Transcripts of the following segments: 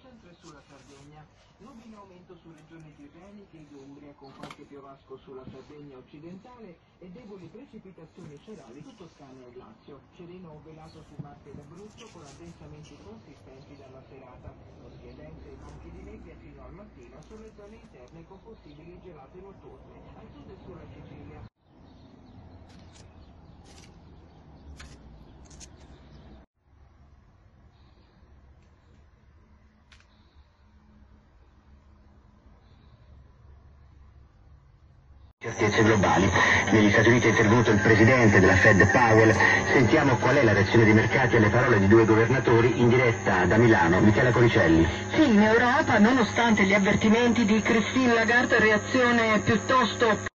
sempre sulla Sardegna. Nubi in aumento su regioni tirreniche e Umbria con qualche piovasco sulla Sardegna occidentale e deboli precipitazioni serali su Toscana e Lazio. Sereno o velato su Marche ed Abruzzo con addensamenti consistenti dalla serata. Nottie dense e banchi di nebbia fino al mattino sulle zone interne con possibili gelate notturne. Al sud e sulla Sicilia. Globali. Negli Stati Uniti è intervenuto il presidente della Fed Powell. Sentiamo qual è la reazione dei mercati alle parole di due governatori in diretta da Milano. Michela Coricelli. Sì, in Europa, nonostante gli avvertimenti di Christine Lagarde, reazione piuttosto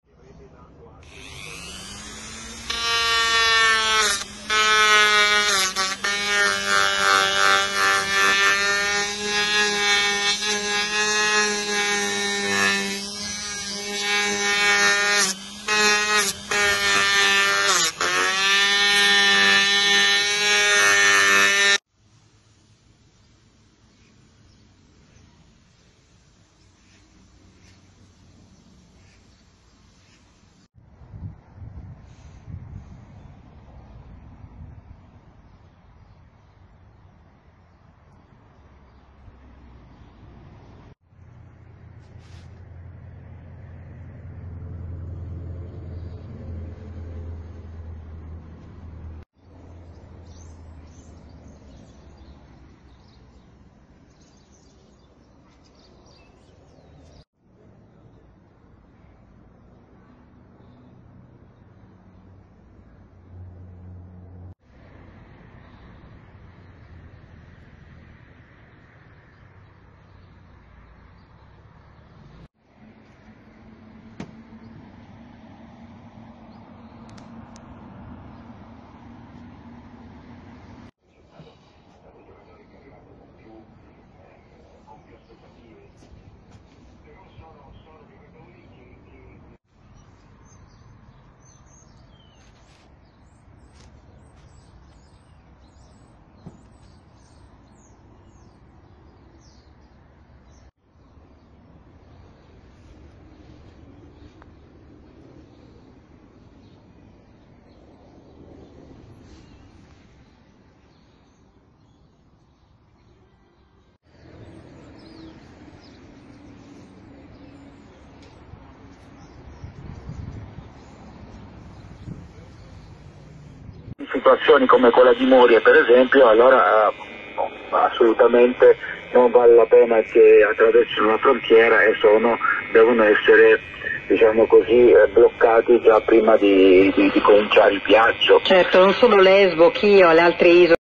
situazioni come quella di Moria per esempio, allora no, assolutamente non vale la pena che attraversino la frontiera e sono, devono essere diciamo così, bloccati già prima di, di, di cominciare il viaggio. Certo, non solo Lesbo, Chio, le altre isole.